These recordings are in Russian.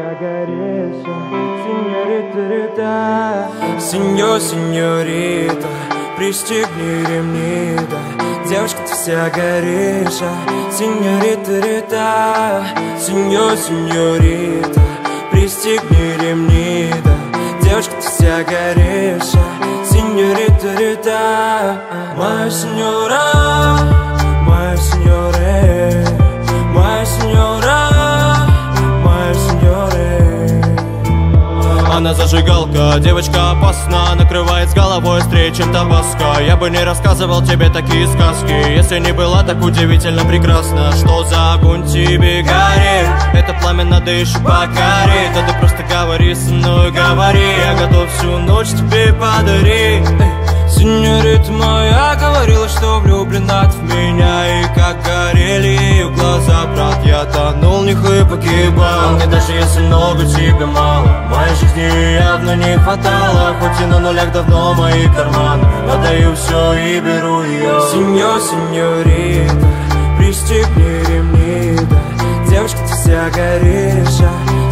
Margarita, сеньорита, сеньор, сеньорита, пристегни ремни, да, девочка, ты вся горишь, сеньорита, рита, сеньор, сеньорита, пристегни ремни, да, девочка, ты вся горишь, сеньорита, рита, моя сеньора. Она зажигалка, девочка опасна Накрывает с головой острее, чем табаско. Я бы не рассказывал тебе такие сказки Если не была так удивительно прекрасна. Что за огонь тебе горит? Это пламя надо еще покорить Да ты просто говори со мной, говори. Я готов всю ночь тебе подарить. Сеньорита моя говорила, что влюблена в меня И как горели ее глаза, брат, я тонул в них и погибал Мне даже если много тебе мало. Моей жизни явно не хватало Хоть и на нулях давно мои карманы. Отдаю все и беру ее Сеньор, сеньорита, пристегни ремни, да. Девочка, ты вся горишь, а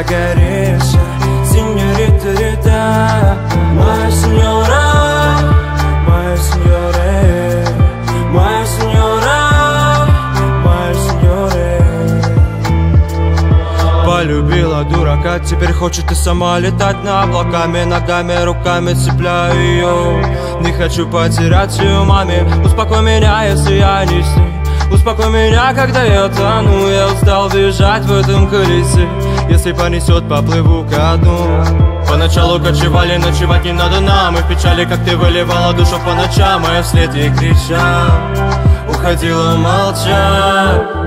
Девочка, ты вся горишь, а Сеньорита, рита Моя сеньора, моя сеньоре Моя сеньора, моя сеньоре. Полюбила дурака, теперь хочет и сама летать на облаками Ногами, руками цепляю ее Не хочу потерять ее маме Успокой меня, если я не с ней Успокой меня, когда я тону. Я устал бежать в этом колесе. Если понесет, поплыву ко дну. Поначалу кочевали, ночевать не надо нам. И в печали, как ты выливала душу по ночам А я вслед ей кричал Уходила молча.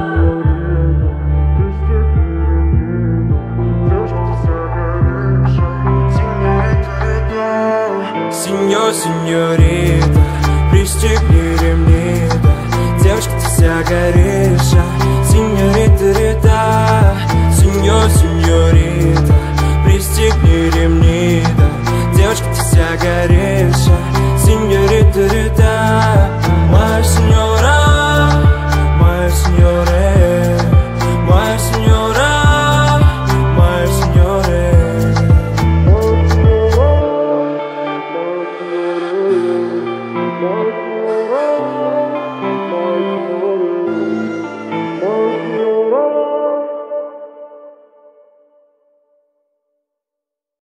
Сеньор, сеньорита, Маргарита, сеньорита Рита, сеньор, сеньорита, пристегни ремни, да, девочка ты вся горишь.